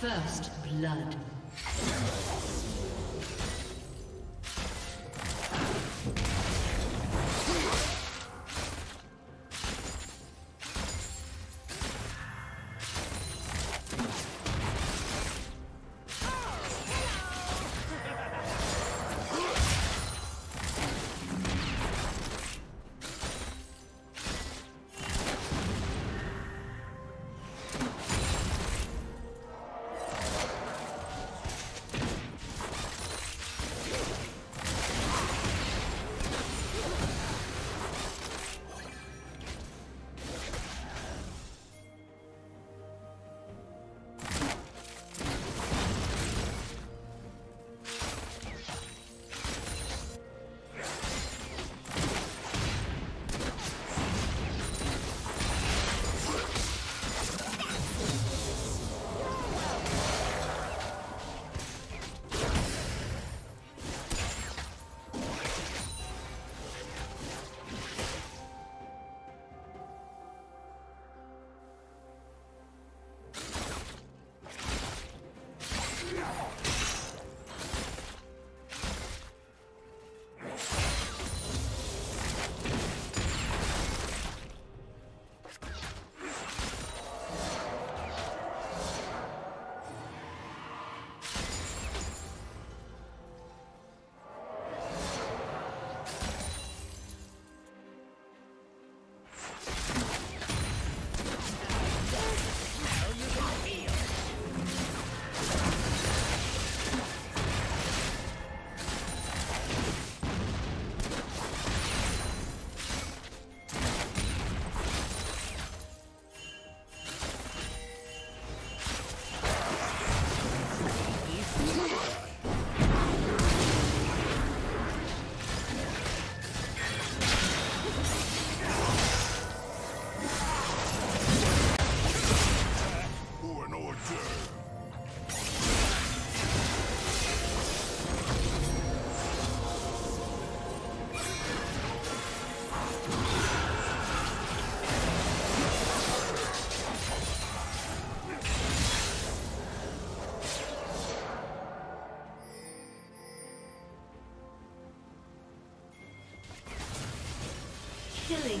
First blood.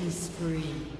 Killing spree.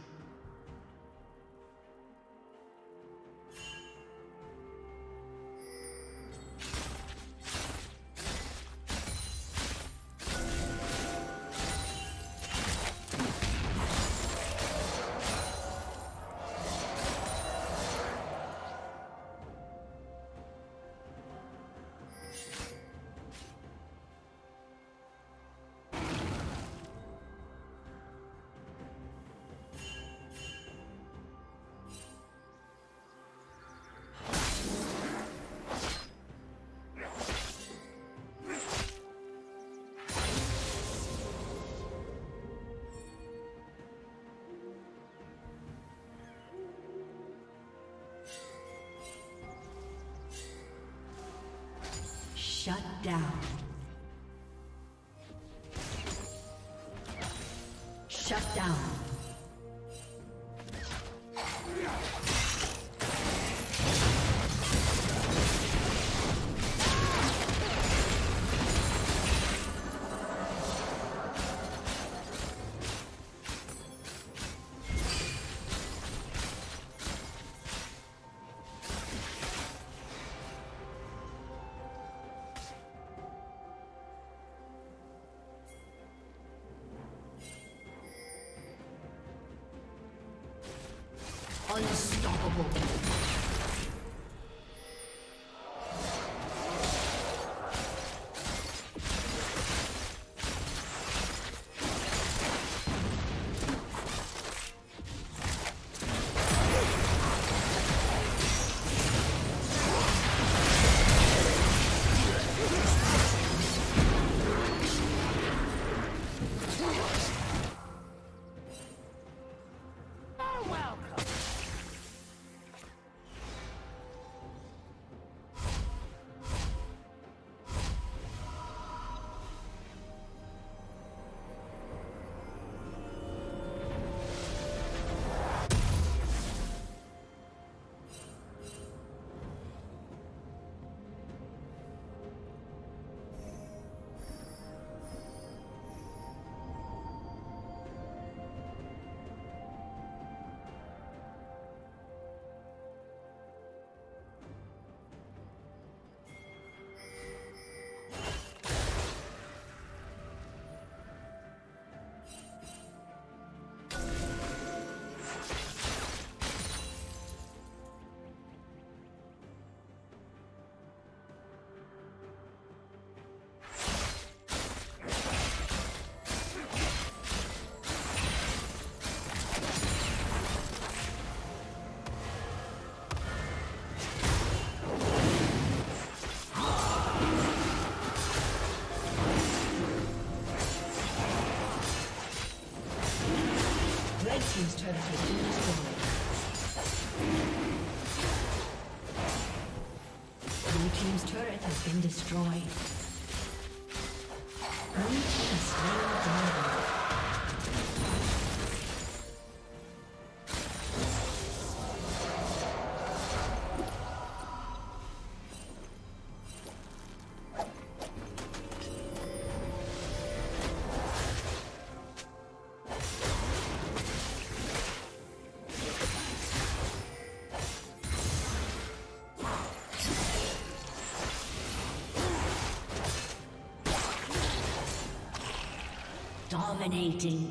Shut down. Unstoppable. Destroyed. Dominating.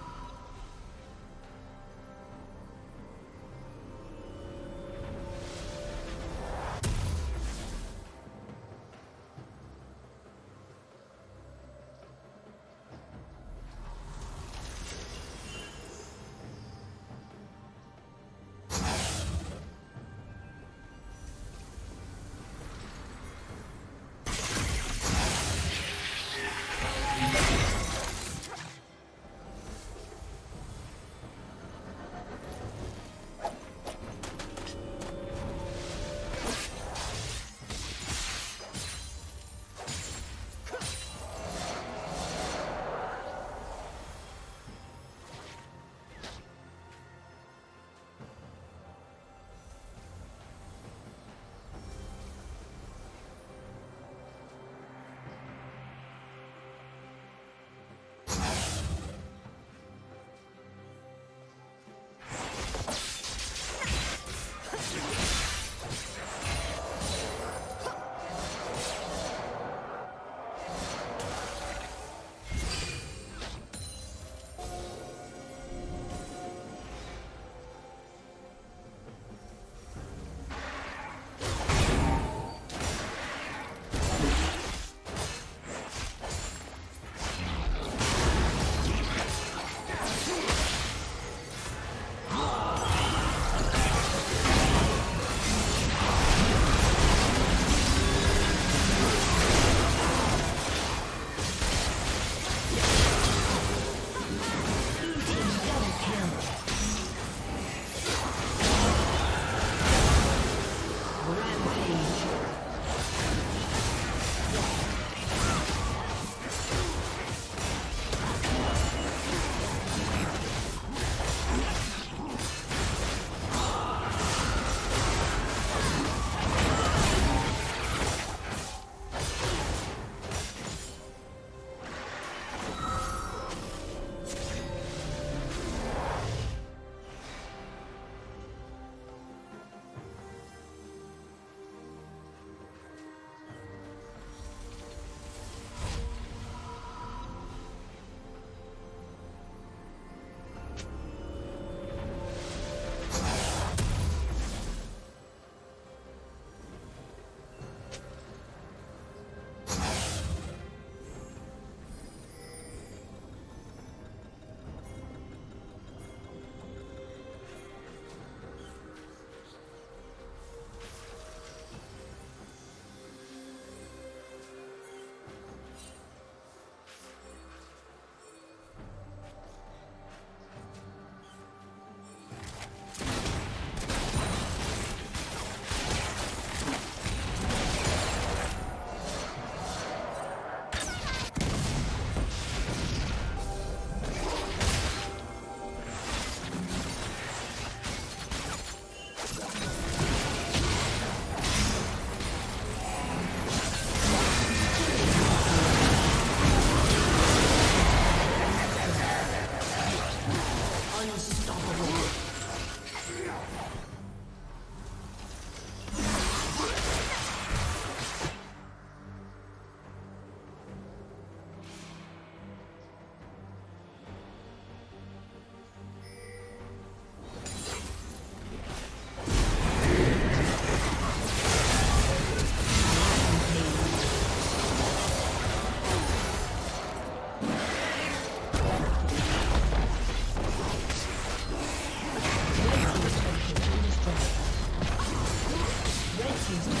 season.